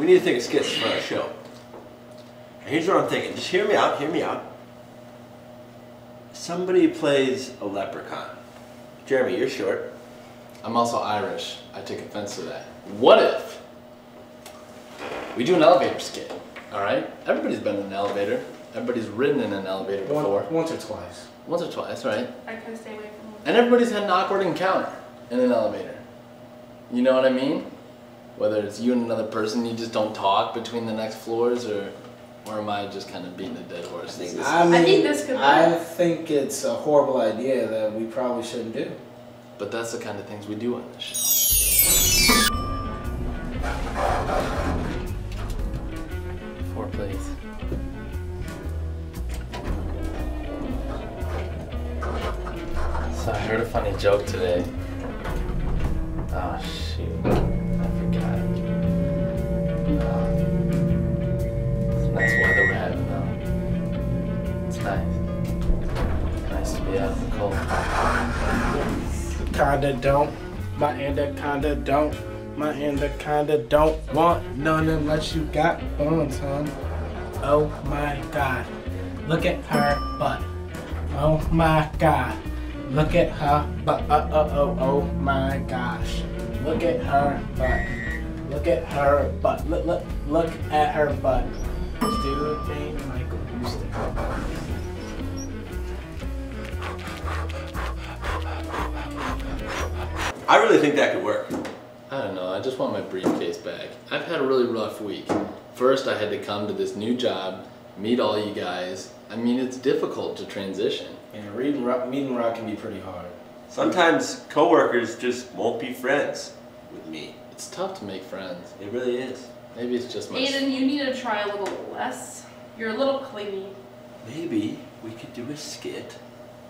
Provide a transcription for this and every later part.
we need to think of skits for our show. And here's what I'm thinking. Just hear me out. Hear me out. Somebody plays a leprechaun. Jeremy, you're short. I'm also Irish. I take offense to that. What if we do an elevator skit? All right. Everybody's been in an elevator. Everybody's ridden in an elevator One, before. once or twice. Once or twice, right? I can stay away from And everybody's had an awkward encounter in an elevator. You know what I mean? Whether it's you and another person, you just don't talk between the next floors, or, or am I just kind of beating a dead horse? I think this I mean, think this could I work. think it's a horrible idea that we probably shouldn't do. But that's the kind of things we do on this show. Four, please. So I heard a funny joke today. Kinda don't. My anaconda don't. My anaconda don't want none unless you got buns, hon. Oh my god. Look at her butt. Oh my god. Look at her butt. Uh, uh, oh, oh my gosh. Look at her butt. Look at her butt. Look, look, look at her butt. Ain't Michael Houston. I really think that could work. I don't know. I just want my briefcase back. I've had a really rough week. First, I had to come to this new job, meet all you guys. I mean, it's difficult to transition. And reading rock, meeting rock can be pretty hard. Sometimes coworkers just won't be friends with me. It's tough to make friends. It really is. Maybe it's just my. Aiden, you need to try a little less. You're a little clingy. Maybe we could do a skit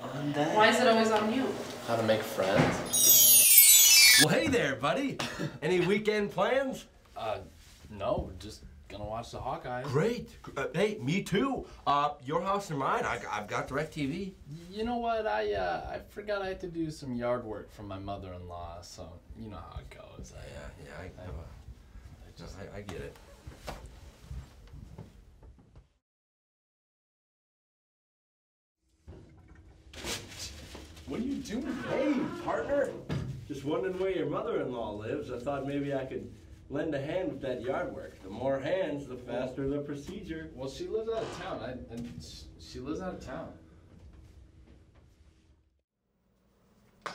on that. Why is it always on you? How to make friends? Well, hey there, buddy. Any weekend plans? Uh, no, just gonna watch the Hawkeyes. Great. Uh, hey, me too. Uh, your house or mine? I, I've got DirecTV. You know what? I uh, I forgot I had to do some yard work for my mother-in-law, so you know how it goes. I, Yeah, yeah, I, I, I just I, I get it. What are you doing? Hey, partner. Just wondering where your mother-in-law lives. I thought maybe I could lend a hand with that yard work. The more hands, the faster the procedure. Well, she lives out of town. I, and she lives out of town.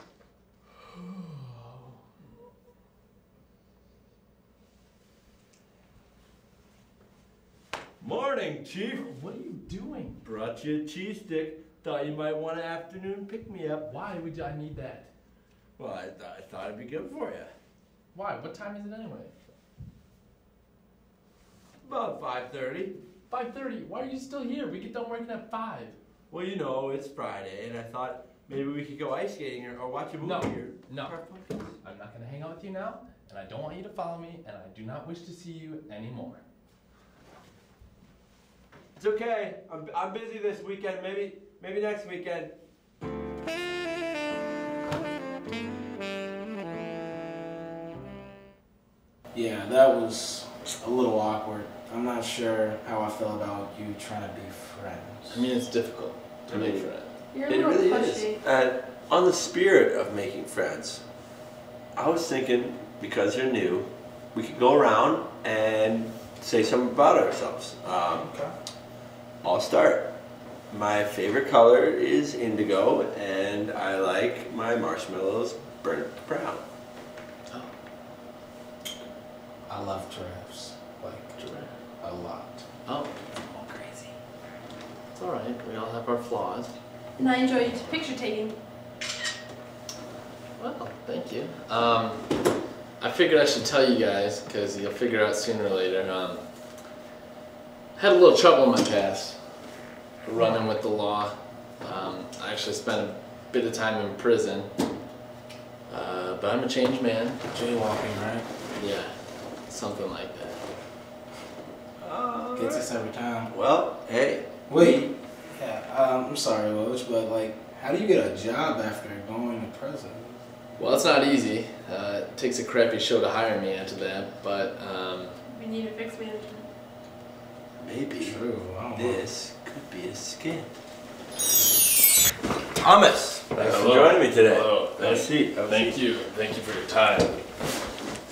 Morning, Chief. What are you doing? Brought you a cheese stick. Thought you might want an afternoon pick-me-up. Why would I need that? Well, I, th- I thought it'd be good for you. Why? What time is it anyway? About 5.30. 5.30. Why are you still here? We get done working at 5. Well, you know, it's Friday, and I thought maybe we could go ice skating or, or watch a movie No, or no. I'm not going to hang out with you now, and I don't want you to follow me, and I do not wish to see you anymore. It's okay. I'm, I'm busy this weekend. Maybe maybe next weekend. Yeah, that was a little awkward. I'm not sure how I feel about you trying to be friends. I mean, it's difficult to make friends. You're It really pushy. is. And on the spirit of making friends, I was thinking because you're new, we could go around and say something about ourselves. Um, Okay. I'll start. My favorite color is indigo, and I like my marshmallows burnt brown. Oh, I love giraffes. Like, giraffe. a lot. Oh, oh, crazy. It's all right. We all have our flaws. And I enjoy picture taking. Well, thank you. Um, I figured I should tell you guys because you'll figure out sooner or later. Um, had a little trouble in my past, running with the law. Um, I actually spent a bit of time in prison, uh, but I'm a changed man. Jaywalking, right? Yeah, something like that. Uh, Gets us every time. well, hey. Wait. Yeah, um, I'm sorry, Woj, but like, how do you get a job after going to prison? Well, it's not easy. Uh, it takes a crappy show to hire me after that, but um, We We need a fixed management. Maybe True. I don't know. this could be a skin. Thomas, thanks for joining me today. Hello. Have a seat. have a Thank seat. you. Thank you for your time.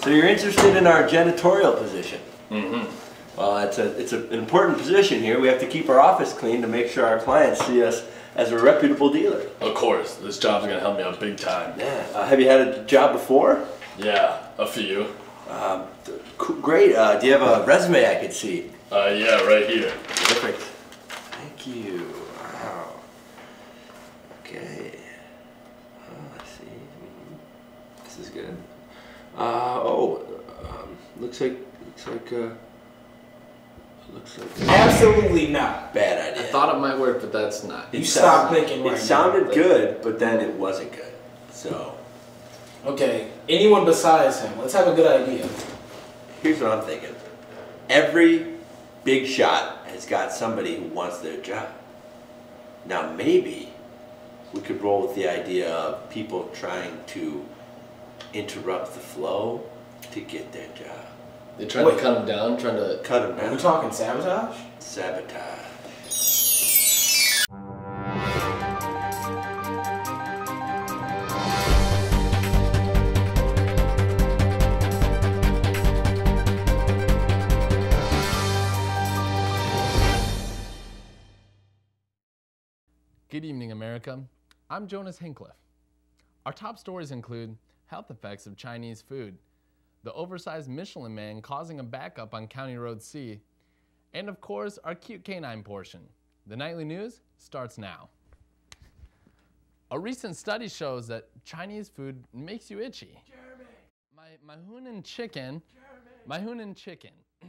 So you're interested in our janitorial position? Mm-hmm. Well, it's a it's a, an important position here. We have to keep our office clean to make sure our clients see us as a reputable dealer. Of course, this job's gonna help me out big time. Yeah. Uh, have you had a job before? Yeah, a few. Um, great. Uh, do you have a resume I could see? Uh, yeah, right here. Perfect. Thank you. Wow. Okay. Oh, I see. This is good. Uh, oh, um, looks like looks like uh, looks like Absolutely not. bad idea. I thought it might work, but that's not. You It stop thinking right It now. sounded good, but then it wasn't good. So Okay. Anyone besides him? Let's have a good idea. here's what I'm thinking. Every big shot has got somebody who wants their job. Now maybe we could roll with the idea of people trying to interrupt the flow to get their job. They're trying Wait. to cut him down, trying to. Cut them Are we down. talking sabotage? Sabotage. Good evening, America. I'm Jonas Hincliffe. Our top stories include health effects of Chinese food, the oversized Michelin man causing a backup on County Road C, and of course, our cute canine portion. The nightly news starts now. A recent study shows that Chinese food makes you itchy. My, my Hunan chicken, my Hunan chicken,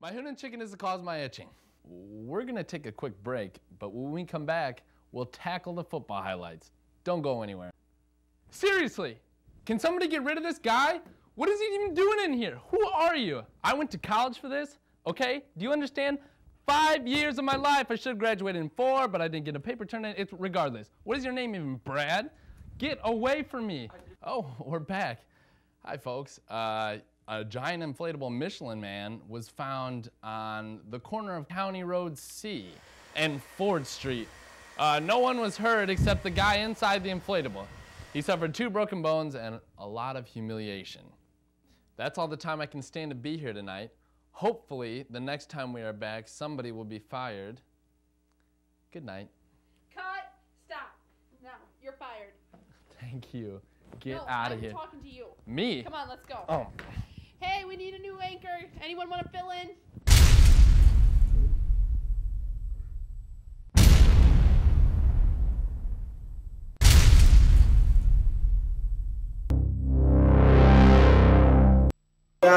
my Hunan chicken is the cause of my itching. We're gonna take a quick break, but when we come back, we'll tackle the football highlights. Don't go anywhere. Seriously, can somebody get rid of this guy? What is he even doing in here? Who are you? I went to college for this, okay? Do you understand? Five years of my life, I should have graduated in four, but I didn't get a paper turned in. It's regardless. What is your name even, Brad? Get away from me. Oh, we're back. Hi, folks. Uh, a giant inflatable Michelin man was found on the corner of County Road C and Ford Street. Uh, no one was hurt except the guy inside the inflatable. He suffered two broken bones and a lot of humiliation. That's all the time I can stand to be here tonight. Hopefully, the next time we are back, somebody will be fired. Good night. Cut. Stop. No, you're fired. Thank you. Get no, out of here. I'm talking to you. Me? Come on, let's go. Oh. Hey, we need a new anchor. Anyone want to fill in?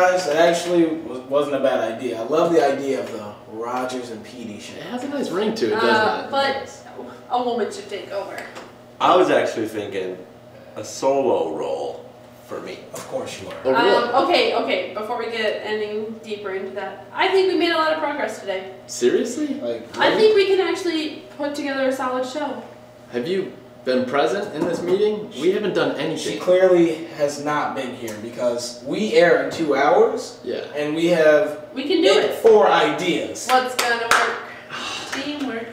Guys, it actually was, wasn't a bad idea. I love the idea of the Rogers and Petey show. It has a nice ring to it, doesn't Uh, it? but a woman should take over. I was actually thinking a solo role for me. Of course you are. Oh, really? Um, okay, okay. Before we get any deeper into that, I think we made a lot of progress today. Seriously? Like, I think we can actually put together a solid show. Have you been present in this meeting? We haven't done anything. she clearly has not been here because we air in two hours Yeah. and we have We can do it. four ideas. What's gonna work? Teamwork.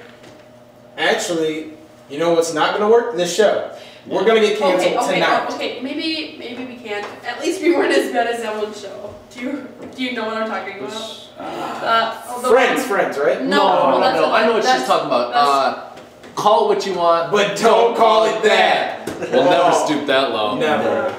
Actually, you know what's not gonna work? This show. We're gonna get canceled Okay, okay, tonight. oh, okay. Maybe, maybe we can. At least we weren't as bad as that one show. Do you, do you know what I'm talking about? Uh, the friends, friends, right? No, no, no, that's no. a- I know what she's talking about. Uh, call it what you want. But don't call it that. We'll never stoop that low. Never.